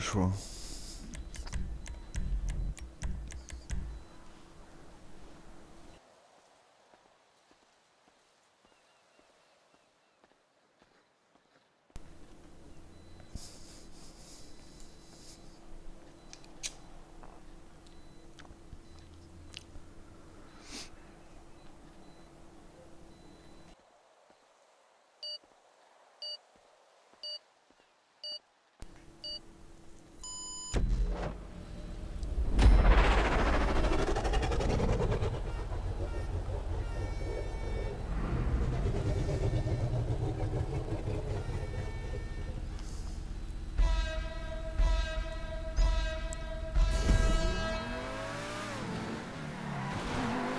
说。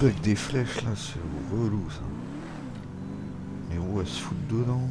bug des flèches là, c'est relou ça. Les roues elles se foutent dedans.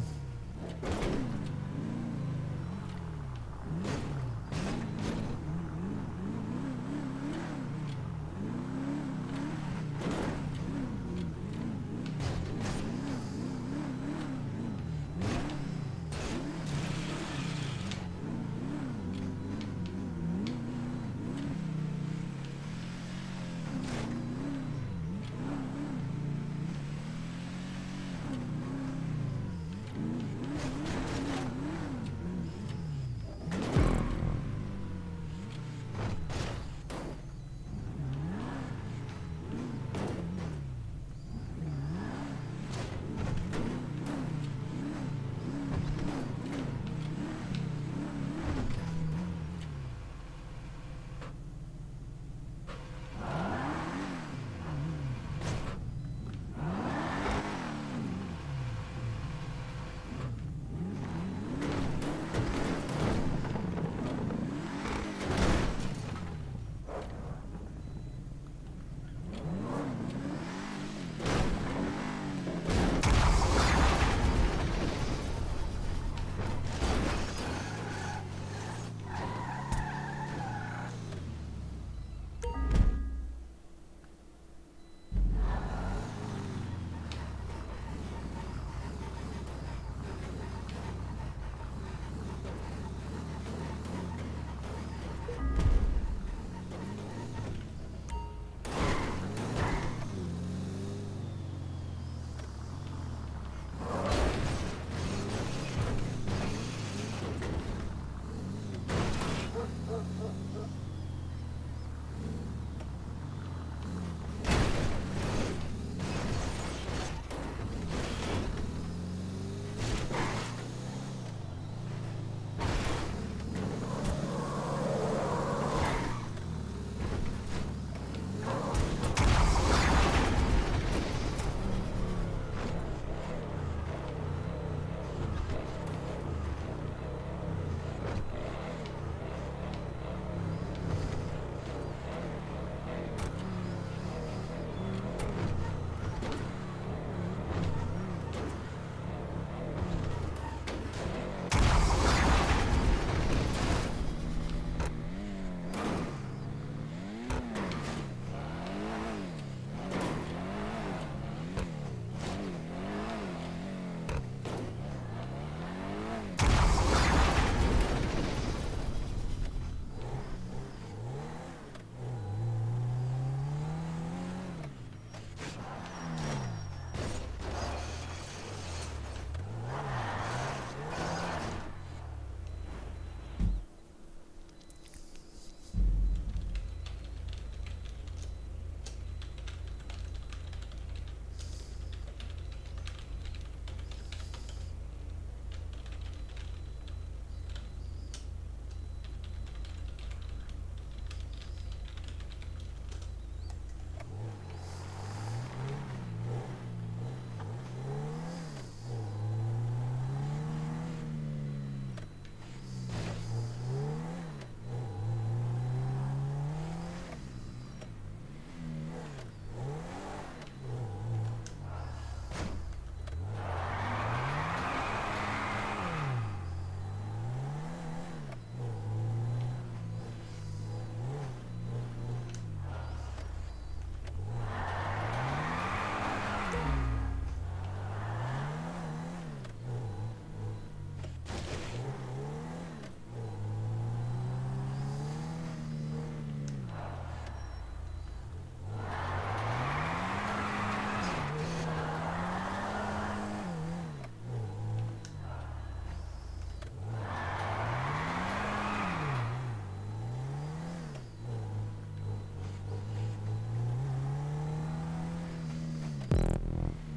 うん。